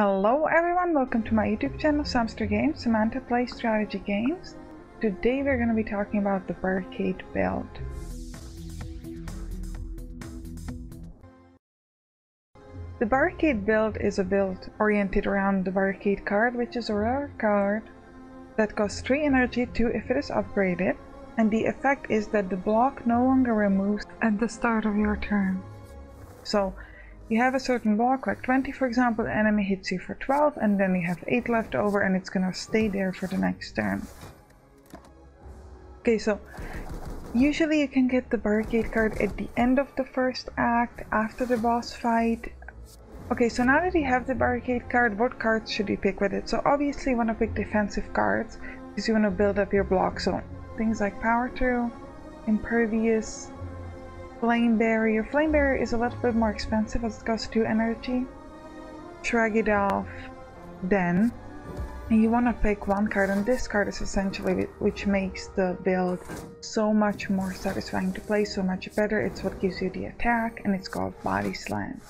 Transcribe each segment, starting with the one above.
Hello everyone, welcome to my YouTube channel Sampstra Games, Samantha Plays Strategy Games. Today we're going to be talking about the Barricade build. The Barricade build is a build oriented around the Barricade card, which is a rare card that costs 3 energy 2 if it is upgraded, and the effect is that the block no longer removes at the start of your turn. So you have a certain block, like 20 for example, the enemy hits you for 12, and then you have 8 left over, and it's gonna stay there for the next turn. Okay, so usually you can get the barricade card at the end of the first act, after the boss fight. Okay, so now that you have the barricade card, what cards should you pick with it? So obviously you want to pick defensive cards, because you want to build up your block. So things like Power Through, Impervious, Flame Barrier. Flame Barrier is a little bit more expensive as it costs 2 energy. Shrug it off then. And you want to pick one card and this card is essentially which makes the build so much more satisfying to play, so much better. It's what gives you the attack and it's called Body Slam.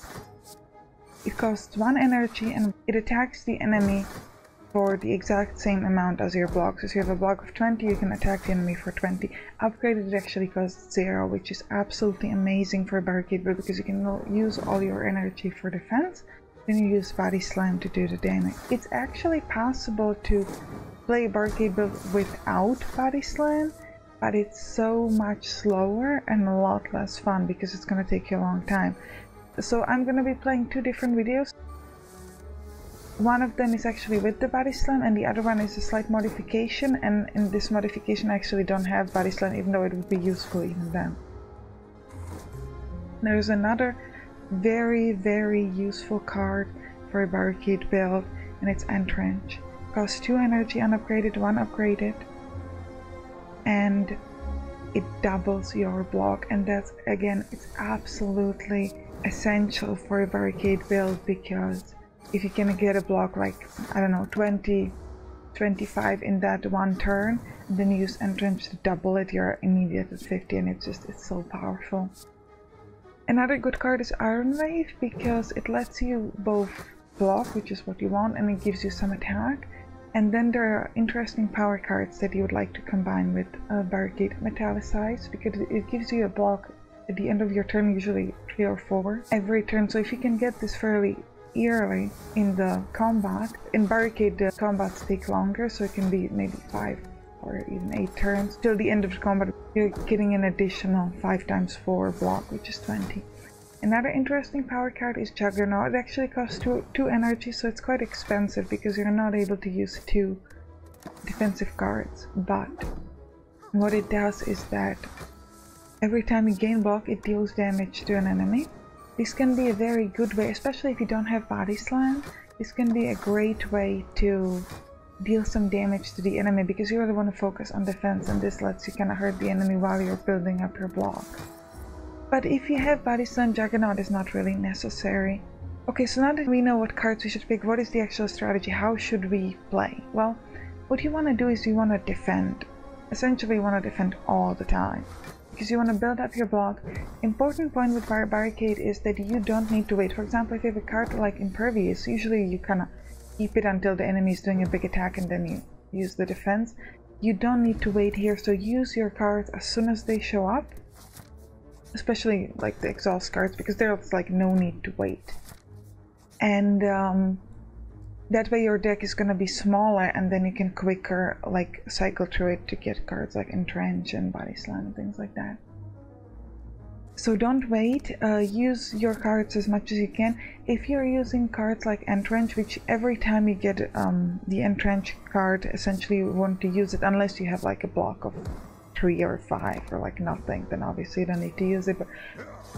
It costs 1 energy and it attacks the enemy for the exact same amount as your blocks. So if you have a block of 20, you can attack the enemy for 20. Upgraded it actually costs 0, which is absolutely amazing for a barricade build because you can use all your energy for defense, then you use body slam to do the damage. It's actually possible to play barricade build without body slam, but it's so much slower and a lot less fun because it's going to take you a long time. So I'm going to be playing two different videos. One of them is actually with the body slam and the other one is a slight modification and in this modification I actually don't have body slam even though it would be useful even then. There's another very very useful card for a barricade build and it's Entrench. Costs 2 energy unupgraded, 1 upgraded and it doubles your block and that's again it's absolutely essential for a barricade build because if you can get a block like I don't know 20 25 in that one turn then use Entrench to double it you're immediate at 50 and it's just it's so powerful. Another good card is Iron Wave because it lets you both block which is what you want and it gives you some attack. And then there are interesting power cards that you would like to combine with uh, Barricade Metallicize because it gives you a block at the end of your turn usually 3 or 4 every turn. So if you can get this fairly early in the combat. In Barricade the combats take longer, so it can be maybe 5 or even 8 turns. Till the end of the combat you're getting an additional 5 times 4 block, which is 20. Another interesting power card is Juggernaut. It actually costs 2, two energy, so it's quite expensive because you're not able to use 2 defensive cards. But what it does is that every time you gain block it deals damage to an enemy this can be a very good way, especially if you don't have body slam, this can be a great way to deal some damage to the enemy because you really want to focus on defense and this lets you kind of hurt the enemy while you're building up your block. But if you have body slam, Juggernaut is not really necessary. Okay, so now that we know what cards we should pick, what is the actual strategy? How should we play? Well, what you want to do is you want to defend. Essentially, you want to defend all the time because you want to build up your block. Important point with bar barricade is that you don't need to wait. For example, if you have a card like impervious, usually you kind of keep it until the enemy is doing a big attack and then you use the defense. You don't need to wait here, so use your cards as soon as they show up. Especially like the exhaust cards, because there's like no need to wait. And um, that way your deck is to be smaller and then you can quicker like cycle through it to get cards like entrench and body slam and things like that. So don't wait uh, use your cards as much as you can. If you're using cards like entrench which every time you get um, the entrench card essentially you want to use it unless you have like a block of three or five or like nothing then obviously you don't need to use it. But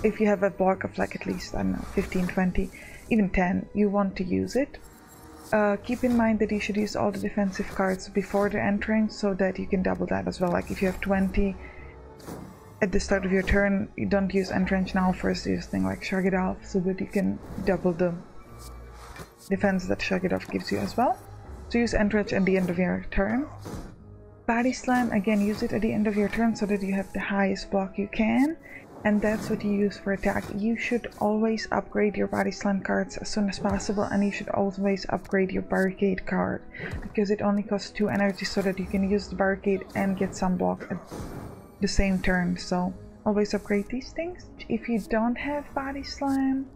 if you have a block of like at least I don't know 15 20 even 10 you want to use it uh, keep in mind that you should use all the defensive cards before the entrench so that you can double that as well. Like if you have 20 at the start of your turn, you don't use entrench now, first use thing like Off so that you can double the defense that Off gives you as well. So use entrench at the end of your turn. Body Slam, again use it at the end of your turn so that you have the highest block you can. And that's what you use for attack. You should always upgrade your body slam cards as soon as possible and you should always upgrade your barricade card because it only costs 2 energy so that you can use the barricade and get some block at the same turn. So always upgrade these things. If you don't have body slam,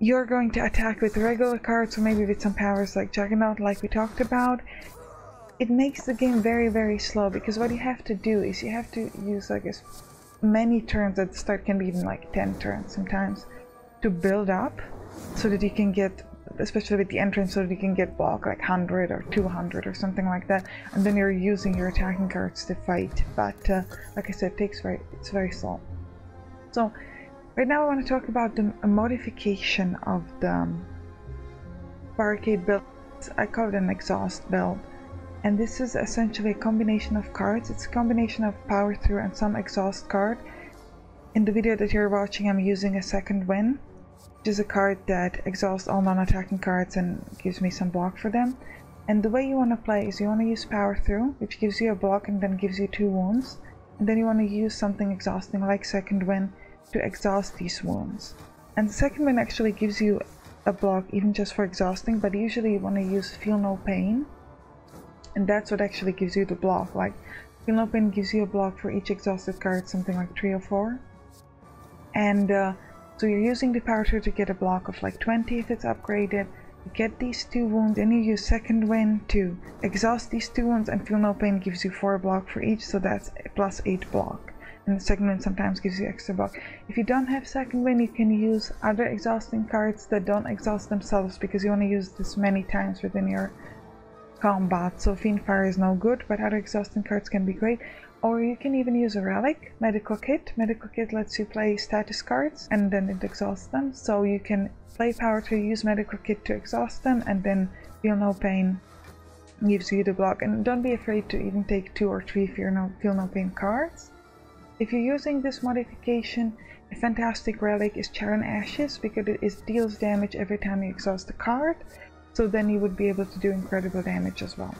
you're going to attack with regular cards or maybe with some powers like Juggernaut like we talked about. It makes the game very very slow because what you have to do is you have to use like as many turns at the start can be even like 10 turns sometimes to build up so that you can get especially with the entrench so that you can get block like 100 or 200 or something like that. And then you're using your attacking cards to fight. But uh, like I said it takes very it's very slow. So right now I want to talk about the modification of the um, barricade build. I call it an exhaust build and this is essentially a combination of cards. It's a combination of power through and some exhaust card. In the video that you're watching I'm using a second wind, which is a card that exhausts all non-attacking cards and gives me some block for them. And the way you want to play is you want to use power through which gives you a block and then gives you two wounds. And then you want to use something exhausting like second wind to exhaust these wounds. And the second wind actually gives you a block even just for exhausting but usually you want to use feel no pain and that's what actually gives you the block like feel no pain gives you a block for each exhausted card something like 3 or 4 and uh, so you're using the power to get a block of like 20 if it's upgraded. You get these two wounds and you use second wind to exhaust these two wounds and feel no pain gives you 4 block for each so that's plus 8 block. And the second wind sometimes gives you extra block. If you don't have second wind, you can use other exhausting cards that don't exhaust themselves because you want to use this many times within your combat, so Fiendfire is no good, but other exhausting cards can be great. Or you can even use a relic, medical kit. Medical kit lets you play status cards and then it exhausts them. So you can play power to use medical kit to exhaust them and then feel no pain gives you the block. And don't be afraid to even take two or three feel no, feel no pain cards. If you're using this modification, a fantastic relic is Charon Ashes because it deals damage every time you exhaust a card so then you would be able to do incredible damage as well.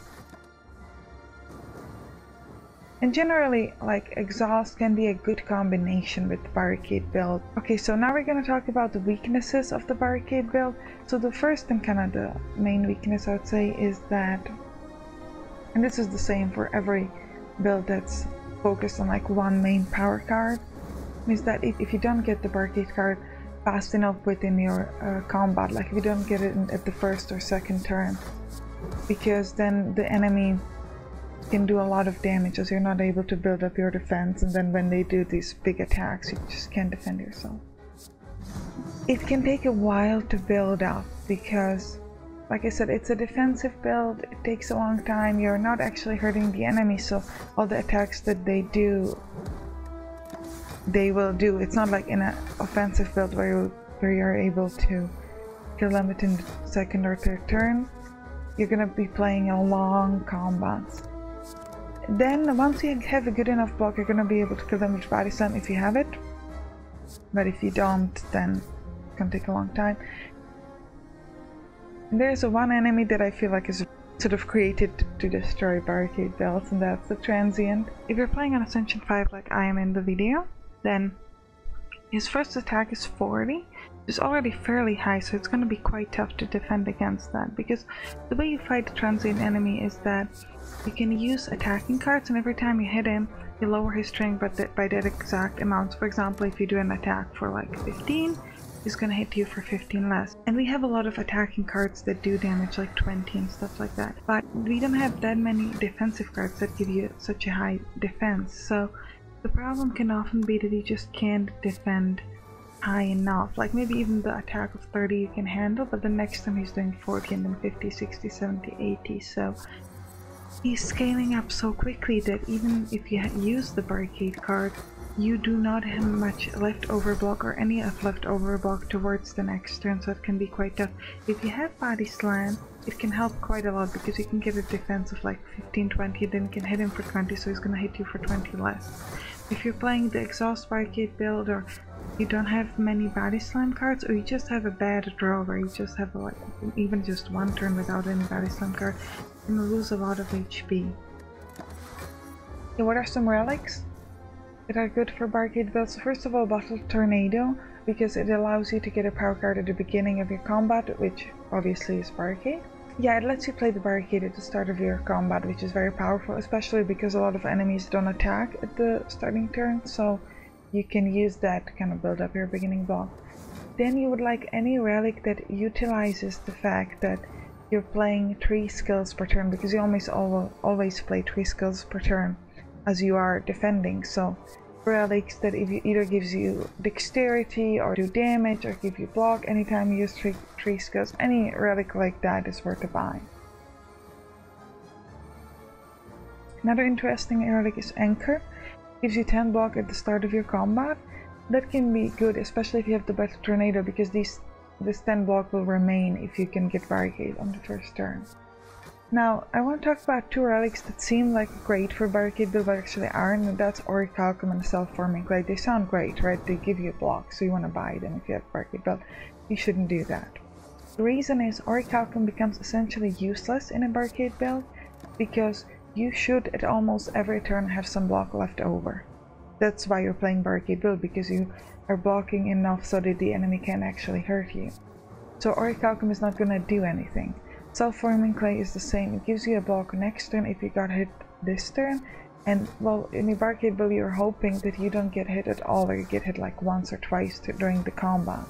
And generally, like, exhaust can be a good combination with barricade build. Okay, so now we're gonna talk about the weaknesses of the barricade build. So the first and kind of the main weakness I would say is that, and this is the same for every build that's focused on like one main power card, is that if, if you don't get the barricade card, fast enough within your uh, combat like if you don't get it at the first or second turn. Because then the enemy can do a lot of damage as you're not able to build up your defense and then when they do these big attacks you just can't defend yourself. It can take a while to build up because like I said it's a defensive build, it takes a long time, you're not actually hurting the enemy so all the attacks that they do they will do. It's not like in an offensive build where you where you're able to kill them within second or third turn. You're gonna be playing a long combats. Then once you have a good enough block, you're gonna be able to kill them with body slam if you have it. But if you don't, then it's gonna take a long time. There's a one enemy that I feel like is sort of created to destroy barricade builds, and that's the transient. If you're playing on Ascension 5 like I am in the video, then his first attack is 40 it's already fairly high so it's going to be quite tough to defend against that because the way you fight the transient enemy is that you can use attacking cards and every time you hit him you lower his strength by, that, by that exact amount. For example if you do an attack for like 15 he's gonna hit you for 15 less. And we have a lot of attacking cards that do damage like 20 and stuff like that but we don't have that many defensive cards that give you such a high defense so the problem can often be that you just can't defend high enough. Like maybe even the attack of 30 you can handle, but the next time he's doing 40 and then 50, 60, 70, 80. So he's scaling up so quickly that even if you use the barricade card, you do not have much leftover block or any of leftover block towards the next turn, so it can be quite tough. If you have body slam, it can help quite a lot because you can get a defense of like 15, 20, then you can hit him for 20, so he's gonna hit you for 20 less. If you're playing the exhaust barricade build or you don't have many body slam cards or you just have a bad draw where you just have like even just one turn without any body slam card, you lose a lot of HP. Okay, what are some relics? that are good for barricade builds. First of all, Battle Tornado, because it allows you to get a power card at the beginning of your combat, which obviously is barricade. Yeah, it lets you play the barricade at the start of your combat, which is very powerful, especially because a lot of enemies don't attack at the starting turn, so you can use that to kind of build up your beginning block. Then you would like any relic that utilizes the fact that you're playing 3 skills per turn, because you almost always play 3 skills per turn as you are defending, so relics that if you either gives you dexterity or do damage or give you block anytime you use three, three skills. Any relic like that is worth a buy. Another interesting relic is Anchor. Gives you 10 block at the start of your combat. That can be good, especially if you have the Battle Tornado, because these this 10 block will remain if you can get Barricade on the first turn. Now, I want to talk about two relics that seem like great for barricade build but actually aren't, and that's Orichalcum and Self-Forming Clay. They sound great, right? They give you a block, so you want to buy them if you have barricade build. You shouldn't do that. The reason is Orichalcum becomes essentially useless in a barricade build because you should at almost every turn have some block left over. That's why you're playing barricade build, because you are blocking enough so that the enemy can actually hurt you. So Orichalcum is not going to do anything. Self-forming clay is the same. It gives you a block next turn if you got hit this turn. And well, in the barricade build you're hoping that you don't get hit at all or you get hit like once or twice during the combat.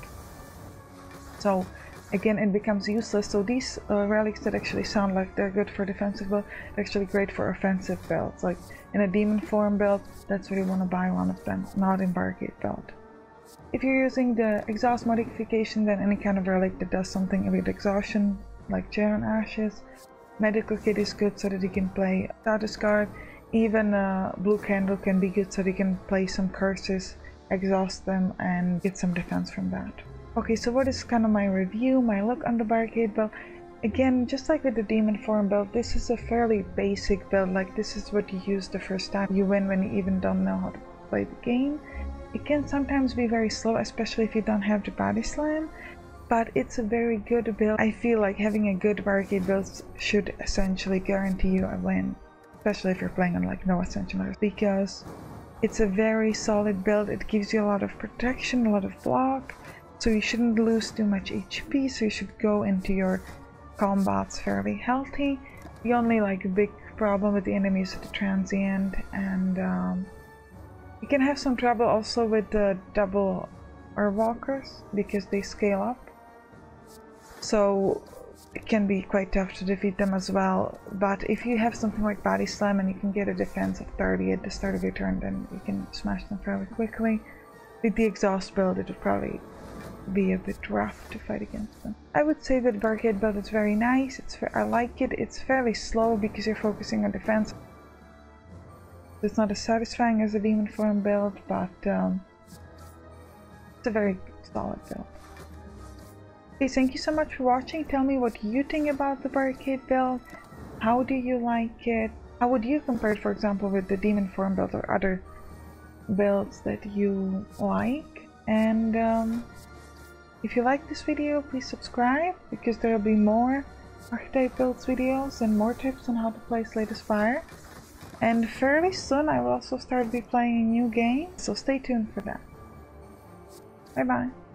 So again it becomes useless. So these uh, relics that actually sound like they're good for defensive build, they're actually great for offensive builds. Like in a demon form build, that's where you want to buy one of them, not in barricade build. If you're using the exhaust modification, then any kind of relic that does something with exhaustion like Charon Ashes. Medical Kit is good so that you can play status card. Even a Blue Candle can be good so you can play some curses, exhaust them, and get some defense from that. Okay, so what is kind of my review, my look on the barricade build? Again, just like with the demon form build, this is a fairly basic build, like this is what you use the first time you win when you even don't know how to play the game. It can sometimes be very slow, especially if you don't have the body slam, but it's a very good build. I feel like having a good barricade build should essentially guarantee you a win, especially if you're playing on like no ascension because it's a very solid build. It gives you a lot of protection, a lot of block, so you shouldn't lose too much HP, so you should go into your combats fairly healthy. The only like big problem with the enemies is the transient and um, you can have some trouble also with the double Earth walkers because they scale up so it can be quite tough to defeat them as well. But if you have something like Body Slam and you can get a defense of 30 at the start of your turn, then you can smash them fairly quickly. With the exhaust build, it would probably be a bit rough to fight against them. I would say that Barricade build is very nice. It's I like it. It's fairly slow because you're focusing on defense. It's not as satisfying as a Demon Form build, but um, it's a very solid build. Okay, thank you so much for watching. Tell me what you think about the barricade build. How do you like it? How would you compare it, for example, with the demon form build or other builds that you like? And um, if you like this video, please subscribe because there will be more archetype builds videos and more tips on how to play Slay Spire. And fairly soon I will also start be playing a new game, so stay tuned for that. Bye bye.